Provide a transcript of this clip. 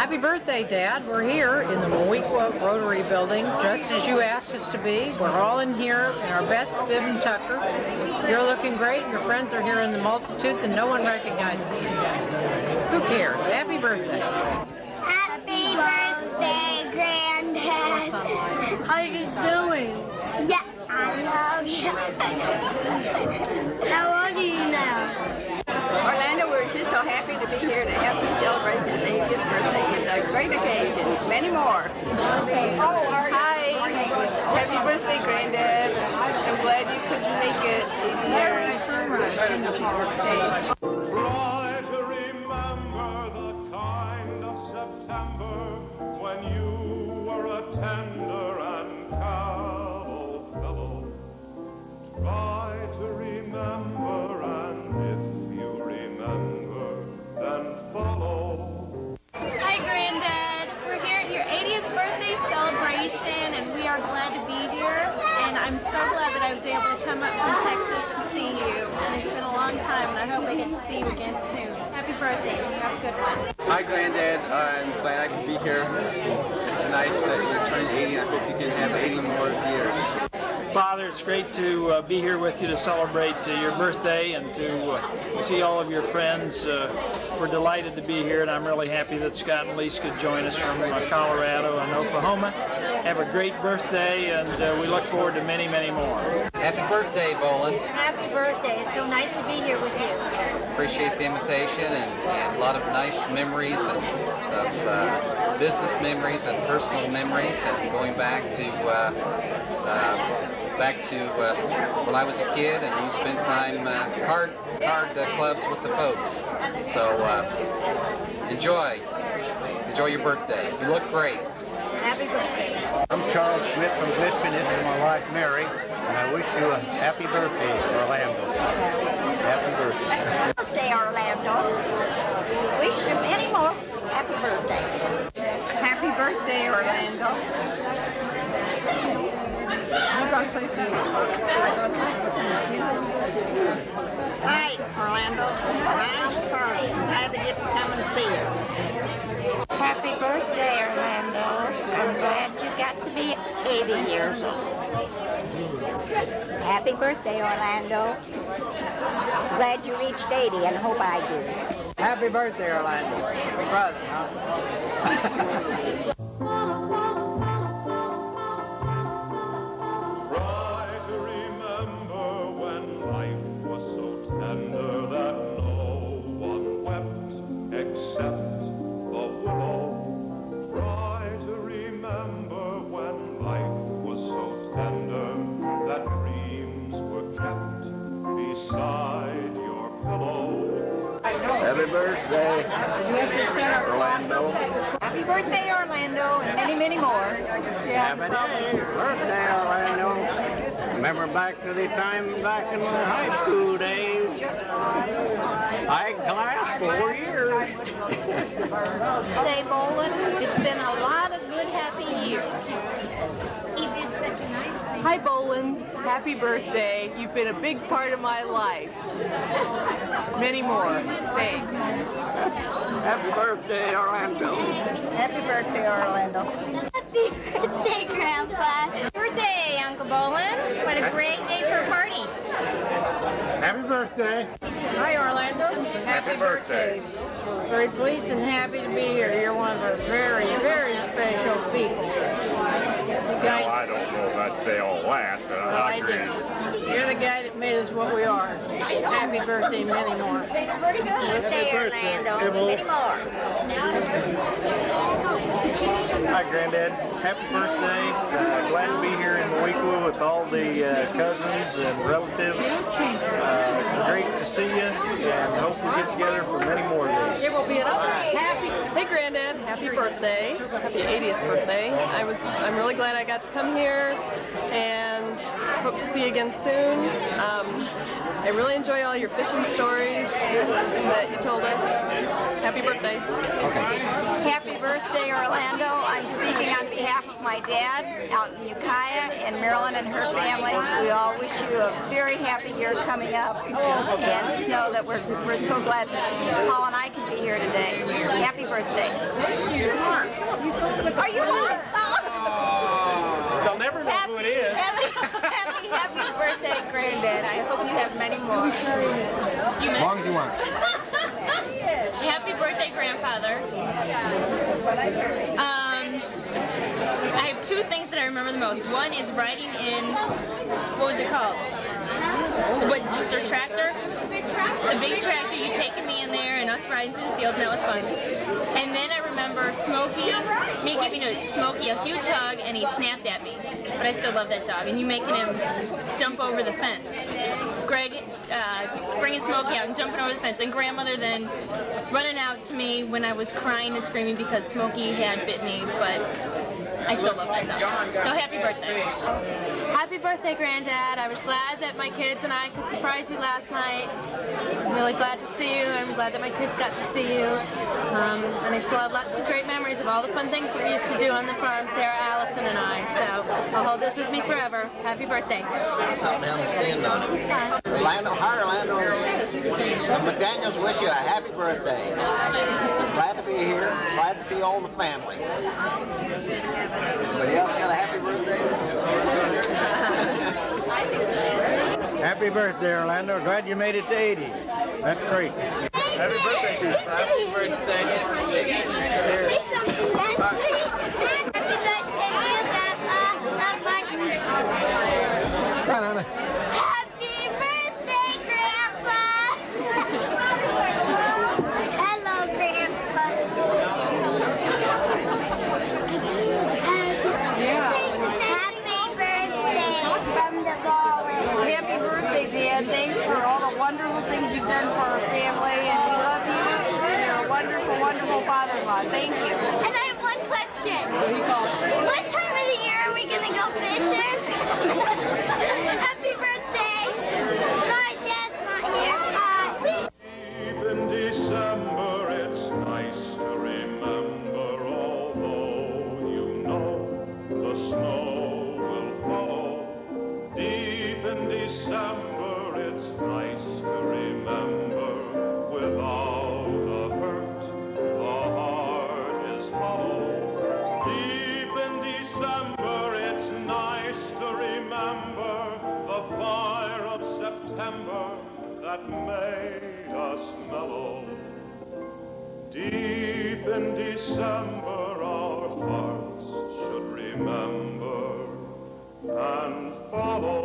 Happy birthday, Dad. We're here in the Moweaqua Rotary Building, just as you asked us to be. We're all in here in our best bib and tucker. You're looking great. Your friends are here in the multitudes, and no one recognizes you. Who cares? Happy birthday. Happy birthday, Granddad. How are you doing? Yeah, I love you. How old are you now? Orlando, we're just so happy to be here to help you celebrate this 80th birthday. It's a great more. Hi. Happy birthday, Granddad. I'm glad you couldn't make it 80 years. Try to remember the kind of September when you I hope I get to see you again soon. Happy birthday. You have a good one. Hi, Granddad. I'm glad I could be here. It's nice that you're turning 80. I hope you can have 80 more years. Father, it's great to uh, be here with you to celebrate uh, your birthday and to uh, see all of your friends. Uh, we're delighted to be here, and I'm really happy that Scott and Lise could join us from uh, Colorado and Oklahoma. Have a great birthday, and uh, we look forward to many, many more. Happy birthday, Bohlen. Happy birthday. It's so nice to be here with you. Appreciate the invitation and, and a lot of nice memories and of uh, business memories and personal memories and going back to uh, uh, back to uh, when I was a kid and you spent time uh, card card uh, clubs with the folks. So uh, enjoy, enjoy your birthday. You look great. Happy birthday. I'm Charles Schmidt from Bisping. This is my wife Mary, and I wish you a happy birthday, Orlando. Happy birthday. Happy Birthday, Orlando. Wish you many more happy birthdays. Happy birthday, Orlando. You gonna say something? I thought you were looking at you. Hi, Orlando. Nice party. Glad to get to come and see you. Happy birthday, Orlando. I'm glad you got to be 80 years old. Happy birthday, Orlando. Glad you reached 80 and hope I do. Happy birthday, Orlando. Brother, Try Orlando. Happy birthday, Orlando, and many, many more. Happy birthday, Orlando. Remember back to the time back in the high school days. I class four years. Birthday, Bohlen. It's been a lot of good, happy years. He did such a nice thing. Hi, Bohlen. Happy birthday. You've been a big part of my life. Many more. Thanks. Happy birthday, Orlando. Happy birthday, Orlando. Happy birthday, Grandpa. Birthday, Uncle Bohlen. What a great day for a party. Happy birthday. Hi, Orlando. Happy, birthday. Very pleased and happy to be here. You're one of our very, very special people. You guys, I don't know if I'd say all that, but well, I do. You're the guy that made us what we are. Happy birthday, many more. Happy birthday, Orlando. Many more. Hi, Granddad. Happy birthday. Uh, glad to be here in Moweaqua with all the uh, cousins and relatives. Uh, great to see you, and hope we get together for many more of these. It will be an. Happy, hey Granddad, happy birthday, happy 80th birthday. I was, I'm really glad I got to come here, see you again soon. Um, I really enjoy all your fishing stories that you told us. Happy birthday. Happy birthday, Orlando. I'm speaking on behalf of my dad out in Ukiah and Marilyn and her family. We all wish you a very happy year coming up. And just know that we we're, we're so glad that Paul and I can be here today. Happy birthday. Are you on? Never know who it is. Happy, happy, happy birthday, Granddad. I hope you have many more. You As long as you want. Happy birthday, grandfather. Um, I have two things that I remember the most. One is riding in, what was it called? What, just a tractor? A big tractor. A big tractor. You taking me in there and us riding through the fields, and that was fun. And then I remember Smokey, me giving a Smokey a huge hug, and he snapped at me. But I still love that dog. And you making him jump over the fence. Greg uh, bringing Smokey out and jumping over the fence, and grandmother then running out to me when I was crying and screaming because Smokey had bit me, but I still love that dog. So happy birthday. Happy birthday, Granddad. I was glad that my kids and I could surprise you last night. I'm really glad to see you. I'm glad that my kids got to see you. Um, and I still have lots of great memories of all the fun things that we used to do on the farm, Sarah, Allison, and I. So I'll hold this with me forever. Happy birthday. Now stand on it. Orlando, hi Orlando. The McDaniels wish you a happy birthday. Glad to be here. Glad to see all the family. Anybody else got a happy birthday? Happy birthday, Orlando. Glad you made it to 80. That's great. Happy birthday. Happy birthday. Come on, Anna. Happy birthday, Grandpa! Hello, Grandpa. Happy birthday from the ball. Happy birthday, Dad. Thanks for all the wonderful things you've done for our family. And we love you. And you're a wonderful, wonderful father-in-law. Thank you. And I have one question. What time of the year are we going to go fishing? Happy birthday. Dad's not here. Uh, Deep in December, it's nice to remember, although you know the snow will. Deep in December, remember the fire of September that made us mellow. Deep in December, our hearts should remember and follow.